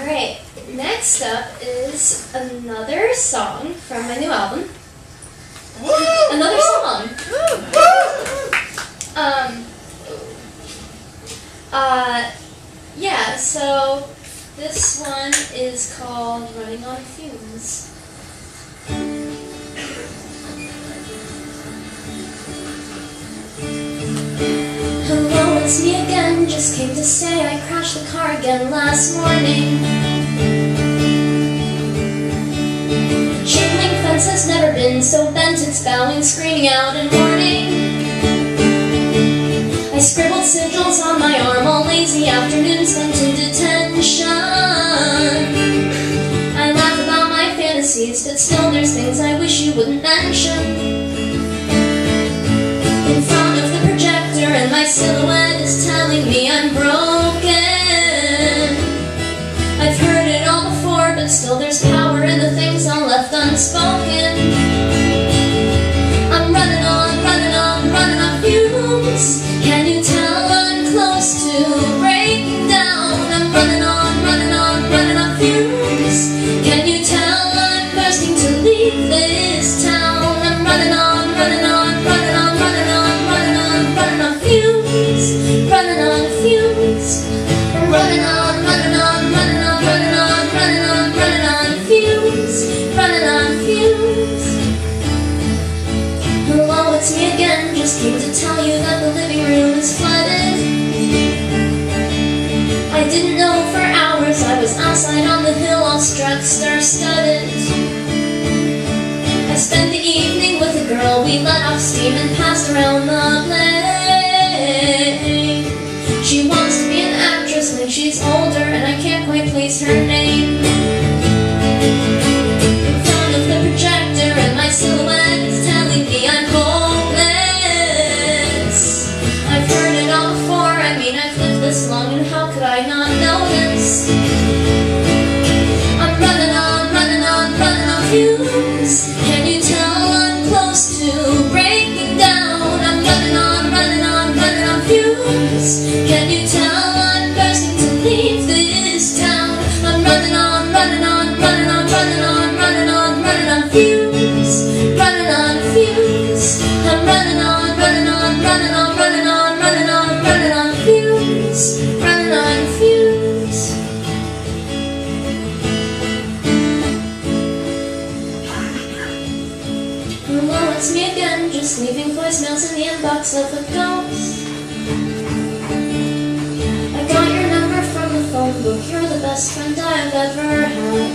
Alright, next up is another song from my new album. Another song. Um, uh, yeah, so this one is called Running on Fumes. Just came to say I crashed the car again last morning. Chain link fence has never been so bent, it's bowing, screaming out in warning. Girl. We let off steam and passed around the lake. She wants to be an actress when she's older, and I can't quite place her name. In front of the projector, and my silhouette is telling me I'm hopeless. I've heard it all before. I mean, I've lived this long, and how could I not notice? I'm Hello, it's me again, just leaving voicemails in the inbox of a ghost. I got your number from the phone book, you're the best friend I've ever had.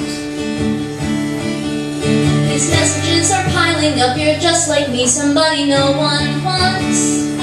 These messages are piling up, you're just like me, somebody no one wants.